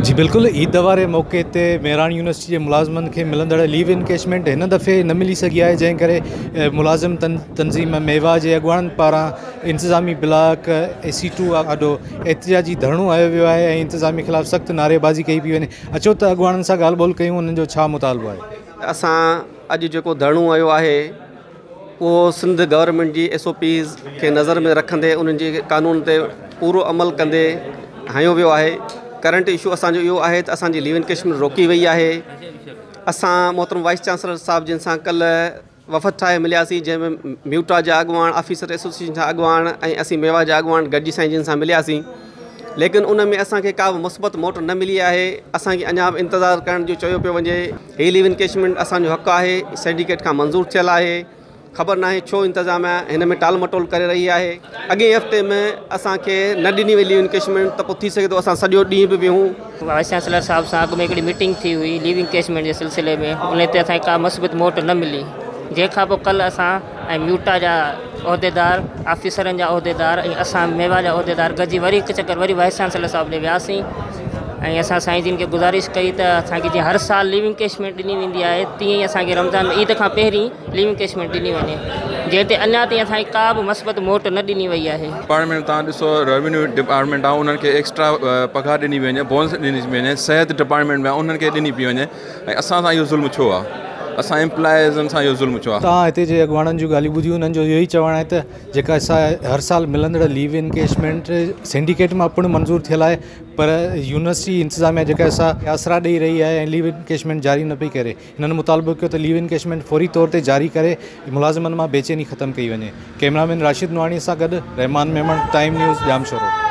जी बिल्कुल ईद वारे मौक़े ते महिराण यूनिवर्सिटी के मुलाजमन के मिलंदड़ लीव इनकेशमेंट इन दफ़े न मिली सघी है जंहिं करे मुलाज़िम तन तंजीम मेवा के अॻुवाणनि पारा इंतजामी ब्लॉक ए सी टू आहे ॾाढो एतिजाजी धरणो आयो वो है इंतजामी खिलाफ़ सख्त नारेबाज़ी कई पी वे अचो तो अॻुवाणनि से गाल बोल क्यों उन्हनि मुतालबो है असां अज जो धरणो आयो है वो सिंध गवर्नमेंट की एस ओ पीज के नज़र में रखंदे उन कानून ते पूरो अमल कंदे हयो वो है करंट इशू असांजो यो है त लीव इन कश्मीर रोकी वही है असां मोहतरम वाइस चांसलर साहब जिन कल कल्ह वफ़द ठाहे मिलियासीं जंहिंमें म्यूटा जा अॻुवाण ऑफिसर एसोसिएशन जा अॻुवाण ऐं मेवा जा अॻुवाण गॾिजी साईं जिन सां लेकिन उनमें में असांखे का मुस्बत मोट न मिली आहे असांखे अञा बि इंतज़ारु करण जो चयो पियो वञे लीव इन कश्मीर असो हक है सिंडिकेट का मंजूर थियलु है ख़बर न छो इंतिज़ामु आहे हिन में टाल मटोल करे रही आहे अॻे हफ़्ते में असांखे न ॾिनी वेंदी कैशमेंट त पोइ थी सघे थो असां सॼो ॾींहुं बि वाइस चांसलर साहिब सां अॻु में हिकिड़ी मीटिंग थी हुई लीविंग कैशमेंट जे सिलसिले में उन ते असांखे का मसबत मोट न मिली जंहिंखां पोइ कल्ह असां ऐं म्यूटा जा उहिदेदार ऑफिसरनि जा उहिदेदार ऐं असां मेवा जा उहिदेदार गॾिजी वरी हिकु चकर वरी वाइस चांसलर साहिबु ॾे वियासीं ऐं असां साईं जिन खे गुज़ारिश कई त असांखे जीअं हर साल लिविंग कैशमेंट ॾिनी वेंदी आहे तीअं ई असांखे रमज़ान ईद खां पहिरीं लिविंग कैशमेंट ॾिनी वञे जंहिं ते अञा ताईं असांखे का बि मस्बत मोट न ॾिनी वई आहे डिपार्टमेंट तव्हां ॾिसो रेवेन्यू डिपार्टमेंट आहे उन्हनि खे एक्स्ट्रा पघारु ॾिनी वञे बोनस ॾिनी वञे सिहत डिपार्टमेंट में आहे उन्हनि खे ॾिनी पई वञे ऐं असां सां इहो ज़ुल्म छो आहे असां इम्प्लॉयज़नि सां इहो ज़ुल्म आहे तव्हां हिते जे अॻवाननि जूं ॻाल्हियूं ॿुधियूं हुननि जो इहो ई चवणु आहे त जेका असां हर साल मिलंदड़ लीव इनकेशमेंट सिंडिकेट मां पिणु मंज़ूरु थियलु आहे पर यूनिवर्सिटी इंतिज़ामिया जेका असां आसरा ॾेई रही आहे ऐं लीव इनकेशमेंट जारी न पई करे हिननि मुतालबो कयो त लीव इनकेशमेंट फौरी तौर ते जारी करे मुलाज़िमनि मां बेचैनी ख़तमु कई वञे कैमरामैन राशिद नवाणी सां गॾु रहमान महिमान टाइम न्यूज़ जाम शोरो